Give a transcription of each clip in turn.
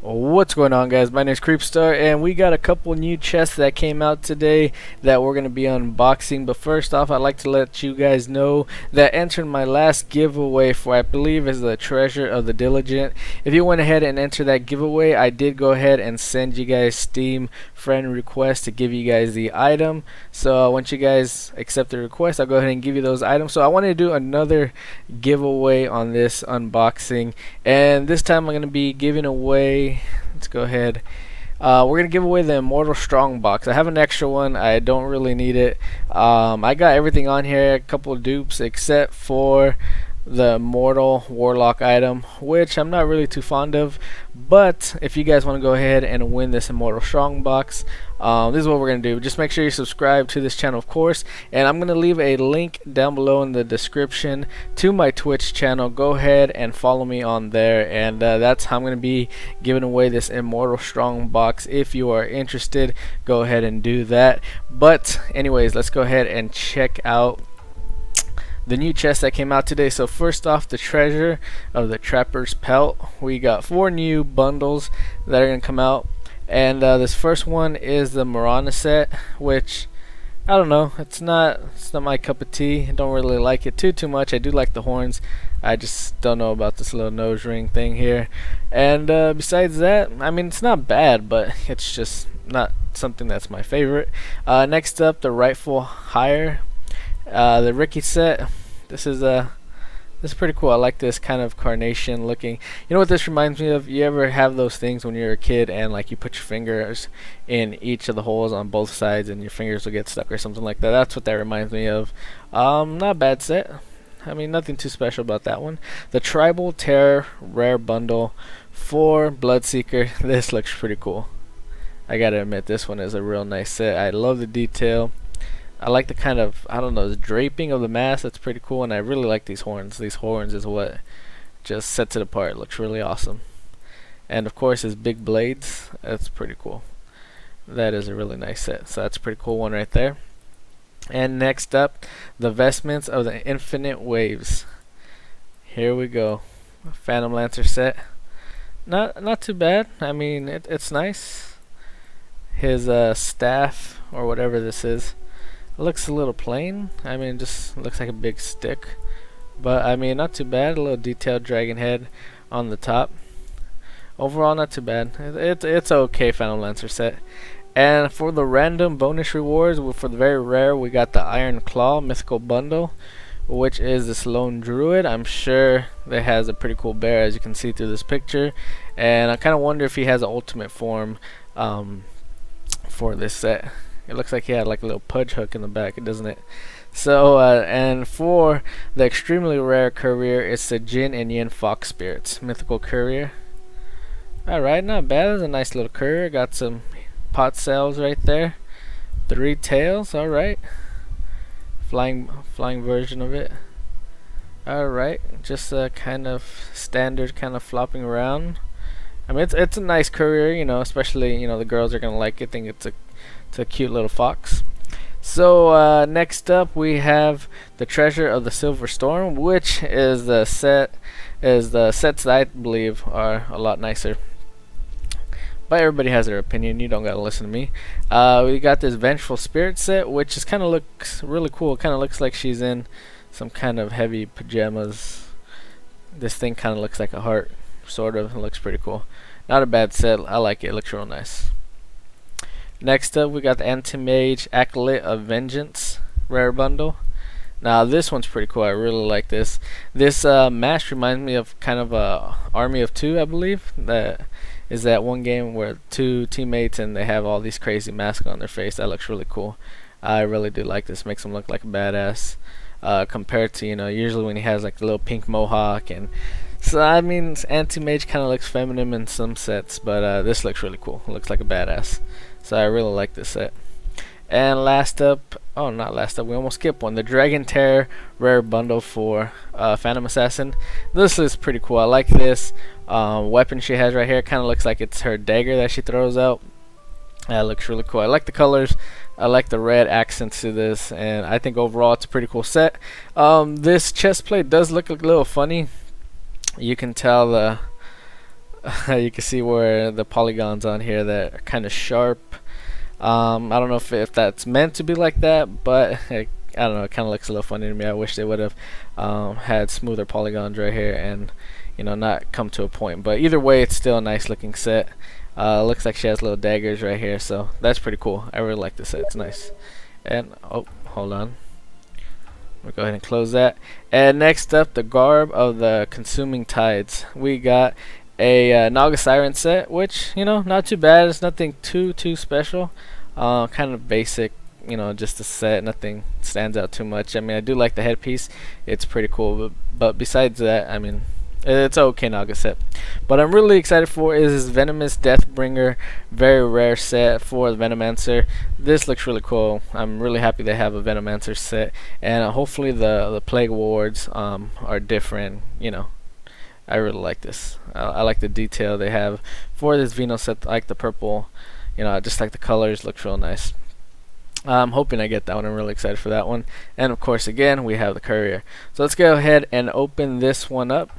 What's going on guys, my name is Creepzstar and we got a couple new chests that came out today that we're going to be unboxing. But first off I'd like to let you guys know that entered my last giveaway for I believe is the treasure of the diligent. If you went ahead and entered that giveaway I did go ahead and send you guys Steam friend request to give you guys the item. So uh, once you guys accept the request I'll go ahead and give you those items. So I wanted to do another giveaway on this unboxing and this time I'm going to be giving away let's go ahead uh, we're gonna give away the Immortal Strong box. I have an extra one. I don't really need it. Um, I got everything on here, a couple of dupes, except for the Mortal Warlock item, which I'm not really too fond of. But if you guys want to go ahead and win this Immortal Strong box, um, this is what we're going to do. Just make sure you subscribe to this channel, of course. And I'm going to leave a link down below in the description to my Twitch channel. Go ahead and follow me on there. And uh, that's how I'm going to be giving away this Immortal Strong box. If you are interested, go ahead and do that. But anyways, let's go ahead and check out the new chest that came out today. So first off, the treasure of the Trapper's Pelt. We got four new bundles that are going to come out. And uh, this first one is the Marana set, which I don't know. It's not it's not my cup of tea. I don't really like it too too much. I do like the horns. I just don't know about this little nose ring thing here. And uh, besides that, I mean it's not bad, but it's just not something that's my favorite. Uh, next up, the Rightful Heir uh, the Riki set. This is a uh, this is pretty cool. I like this kind of carnation looking. You know what this reminds me of? You ever have those things when you're a kid and like you put your fingers in each of the holes on both sides and your fingers will get stuck or something like that. That's what that reminds me of. Um, not bad set. I mean, nothing too special about that one. The Tribal Terror Rare Bundle for Bloodseeker. This looks pretty cool. I gotta admit, this one is a real nice set. I love the detail. I like the kind of I don't know the draping of the mask. That's pretty cool, and I really like these horns. These horns is what just sets it apart. It looks really awesome. And of course, his big blades. That's pretty cool. That is a really nice set. So that's a pretty cool one right there. And next up, the vestments of the Infinite Waves. Here we go. Phantom Lancer set. Not not too bad. I mean, it, it's nice. His uh, staff or whatever this is it looks a little plain. I mean, just looks like a big stick. But, I mean, not too bad. A little detailed dragon head on the top. Overall, not too bad. It's it's okay Phantom Lancer set. And for the random bonus rewards, for the very rare, we got the Iron Claw Mythical Bundle, which is this lone druid. I'm sure that has a pretty cool bear, as you can see through this picture. And I kind of wonder if he has an ultimate form um, for this set. It looks like he had like a little pudge hook in the back, doesn't it? So, uh, and for the extremely rare courier, it's the Jin and Yin Fox Spirits, Mythical Courier. Alright, not bad. It's a nice little courier. Got some pot cells right there. Three tails, alright. Flying, flying version of it. Alright, just a kind of standard kind of flopping around. I mean, it's, it's a nice courier, you know, especially, you know, the girls are to like it. think it's a it's a cute little fox. So uh, next up we have the Treasure of the Silver Storm, which is the set is the sets that I believe are a lot nicer. But everybody has their opinion. You don't gotta listen to me. Uh, we got this Vengeful Spirit set, which is kind of looks really cool. Kind of looks like she's in some kind of heavy pajamas. This thing kind of looks like a heart, sort of. Looks pretty cool. Not a bad set. I like it. It looks real nice. Next up, we got the Anti-Mage Acolyte of Vengeance rare bundle. Now this one's pretty cool. I really like this. This uh, mask reminds me of kind of a Army of Two, I believe. That is that one game where two teammates and they have all these crazy masks on their face. That looks really cool. I really do like this. Makes him look like a badass. Uh, compared to you know usually when he has like a little pink mohawk and so I mean anti-mage kind of looks feminine in some sets, but uh, this looks really cool. Looks like a badass. So I really like this set. And last up, oh not last up, we almost skipped one. The Dragon Terror Rare Bundle for uh, Phantom Assassin. This is pretty cool. I like this um, weapon she has right here. Kind of looks like it's her dagger that she throws out. That looks really cool. I like the colors. I like the red accents to this, and I think overall it's a pretty cool set. Um, this chest plate does look a little funny. You can tell the you can see where the polygons on here that are kind of sharp. Um, I don't know if, if that's meant to be like that, but it, I don't know. It kind of looks a little funny to me. I wish they would have um, had smoother polygons right here and you know not come to a point. But either way, it's still a nice looking set. Uh, looks like she has little daggers right here, so that's pretty cool. I really like this set. It's nice. And oh, hold on. We'll go ahead and close that. And next up, the garb of the consuming tides. We got a uh, Naga Siren set, which you know, not too bad. It's nothing too too special. Uh, kind of basic, you know, just a set. Nothing stands out too much. I mean, I do like the headpiece. It's pretty cool. But, but besides that, I mean, it's okay Naga set. But I'm really excited for is Venomous Deathbringer, very rare set for the Venomancer. This looks really cool. I'm really happy they have a Venomancer set, and uh, hopefully the the Plague Wards um, are different. You know, I really like this. I, like the detail they have for this Veno set. I like the purple. You know, I just like the colors. Looks real nice. I'm hoping I get that one. I'm really excited for that one. And of course, again, we have the courier. So let's go ahead and open this one up.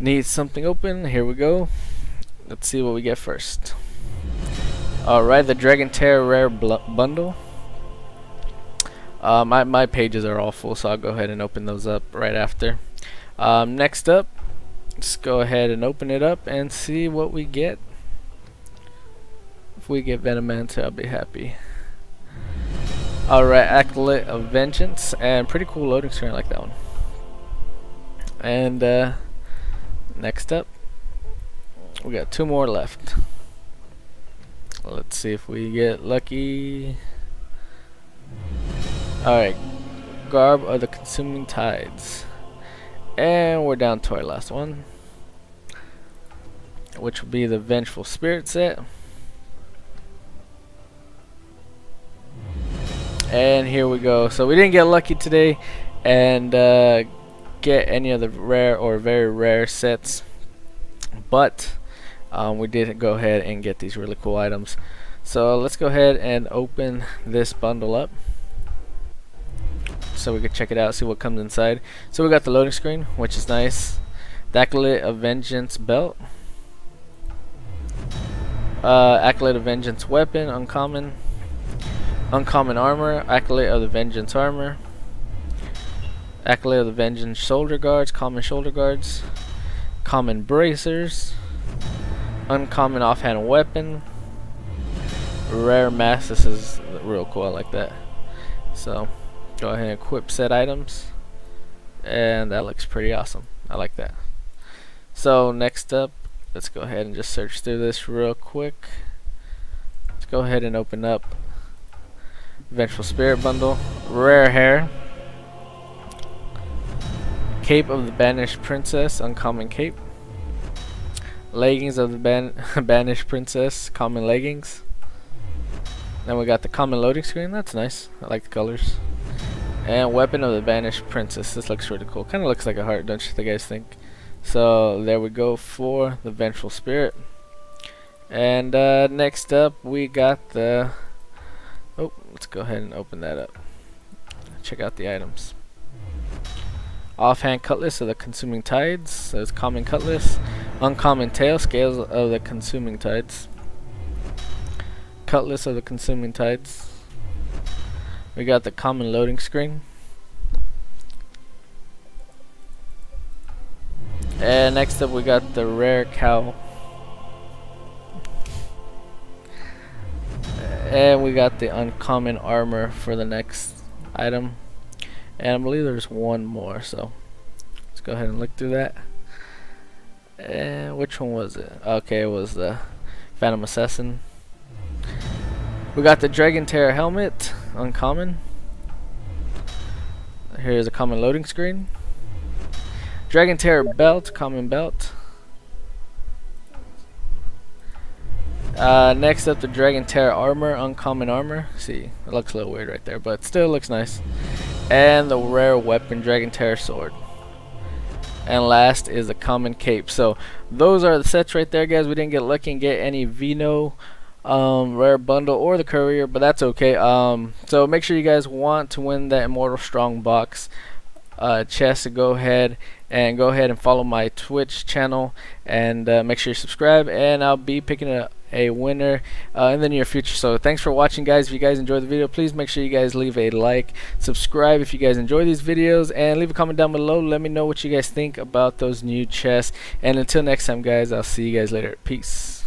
Need something open. Here we go. Let's see what we get first. Alright, the Dragon Terror Rare Bundle. Uh, my, my pages are all full, so I'll go ahead and open those up right after. Um, next up, let's go ahead and open it up and see what we get. If we get Venomancer, I'll be happy. Alright, Acolyte of Vengeance, and pretty cool loading screen, I like that one. And, uh, next up we got two more left. Let's see if we get lucky. Alright garb of the consuming tides. And we're down to our last one which will be the vengeful spirit set. And here we go. So we didn't get lucky today and uh, get any of the rare or very rare sets but um, we did go ahead and get these really cool items. So let's go ahead and open this bundle up so we can check it out see what comes inside. So we got the loading screen which is nice. Acolyte of Vengeance belt. Uh, Acolyte of Vengeance weapon uncommon. Uncommon armor. Acolyte of the Vengeance armor Acolyte of the Vengeance shoulder guards, common shoulder guards, common bracers, uncommon offhand weapon, rare mask. This is real cool. I like that. So go ahead and equip set items, and that looks pretty awesome. I like that. So next up, let's go ahead and just search through this real quick. Let's go ahead and open up Vengeful Spirit Bundle, Rare Hair. Cape of the Banished Princess, Uncommon Cape. Leggings of the ban Banished Princess, Common Leggings. Then we got the common loading screen, that's nice. I like the colors. And Weapon of the Banished Princess, this looks really cool. Kind of looks like a heart, don't you guys think? So there we go for the Vengeful Spirit. And uh, next up we got the... Oh, let's go ahead and open that up. Check out the items. Offhand Cutlass of the Consuming Tides. Says Common Cutlass. Uncommon Tail. Scales of the Consuming Tides. Cutlass of the Consuming Tides. We got the Common Loading Screen. And next up we got the Rare cow. And we got the Uncommon Armor for the next item. And I believe there's one more, so let's go ahead and look through that. And which one was it? Okay, it was the Phantom Assassin. We got the Dragon Terror helmet, uncommon. Here's a common loading screen. Dragon Terror belt, common belt. Uh, next up, the Dragon Terror armor, uncommon armor. See, it looks a little weird right there, but still looks nice and the rare weapon Dragon Terror Sword. And last is the common cape. So those are the sets right there, guys. We didn't get lucky and get any Veno um, rare bundle or the courier, but that's okay. Um, so make sure you guys want to win that Immortal Strong box. Uh, chest, to go ahead and go ahead and follow my Twitch channel and uh, make sure you subscribe. And I'll be picking a a winner uh, in the near future. So thanks for watching, guys. If you guys enjoyed the video, please make sure you guys leave a like, subscribe if you guys enjoy these videos, and leave a comment down below. Let me know what you guys think about those new chests. And until next time, guys, I'll see you guys later. Peace.